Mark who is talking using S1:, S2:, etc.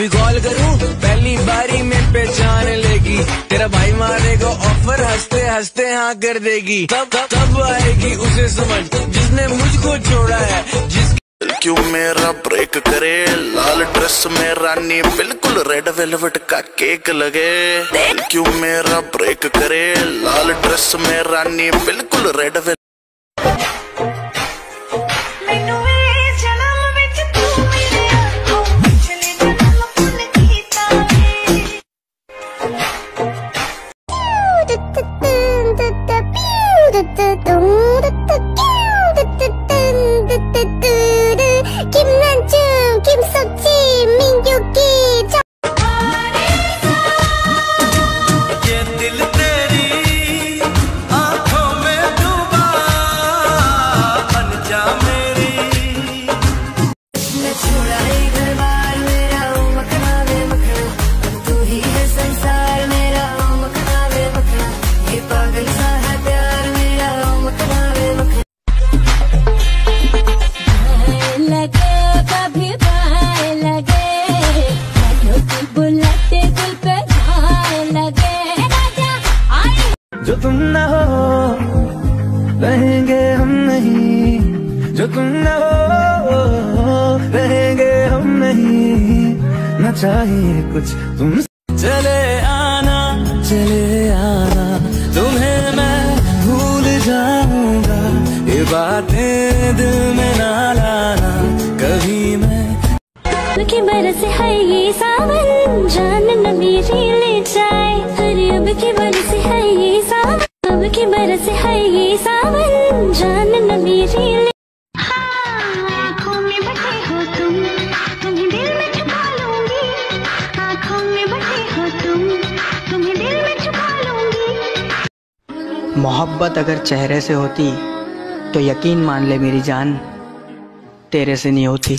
S1: अभी कॉल करूँ? पहली बारी में पहचान लेगी। तेरा भाई मारेगा ऑफ़र हँसते हँसते हाँ कर देगी। तब तब आएगी उसे समझ? जिसने मुझको छोड़ा है, जिस
S2: क्यों मेरा ब्रेक करे? लाल ड्रेस में रानी बिल्कुल रेड वेलवेट का केक लगे। क्यों मेरा ब्रेक करे? लाल ड्रेस में रानी बिल्कुल रेड वेल
S1: जो तुम ना हो रहेंगे हम नहीं। जो तुम ना हो रहेंगे हम नहीं। न चाहिए कुछ तुम चले आना चले आना तुम्हें मैं भूल जाऊँगा। ये बातें दिल में ना लाना कभी मैं
S3: की बरस है ये सावन।
S4: मोहब्बत अगर चेहरे से होती तो यकीन मान ले मेरी जान, तेरे से नहीं होती।